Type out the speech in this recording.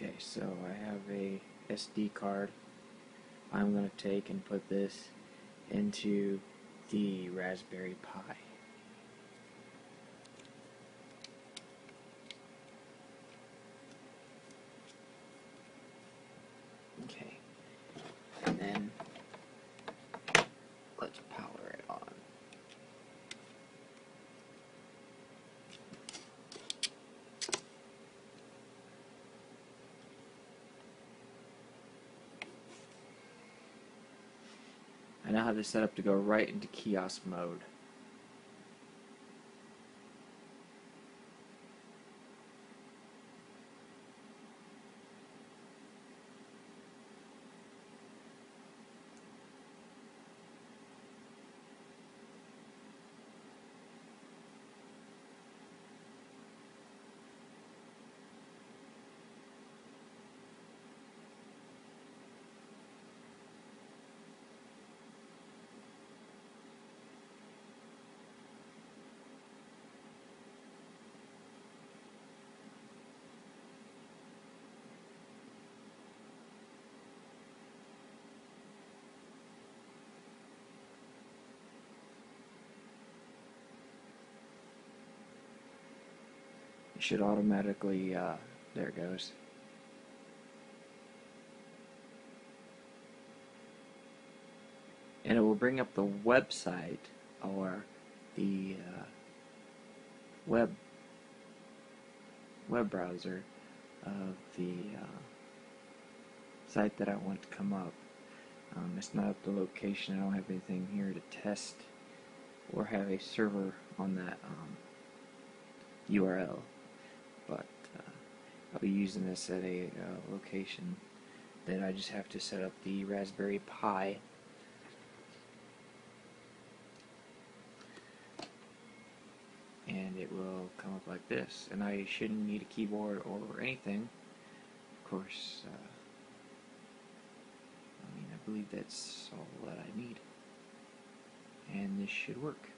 Okay, so I have a SD card. I'm going to take and put this into the Raspberry Pi. Okay, and then let's power it on. I now have this set up to go right into kiosk mode. It should automatically, uh, there it goes. And it will bring up the website or the uh, web web browser of the uh, site that I want to come up. Um, it's not the location. I don't have anything here to test or have a server on that um, URL but uh, I'll be using this at a uh, location that I just have to set up the Raspberry Pi. And it will come up like this. And I shouldn't need a keyboard or anything. Of course uh, I mean I believe that's all that I need. And this should work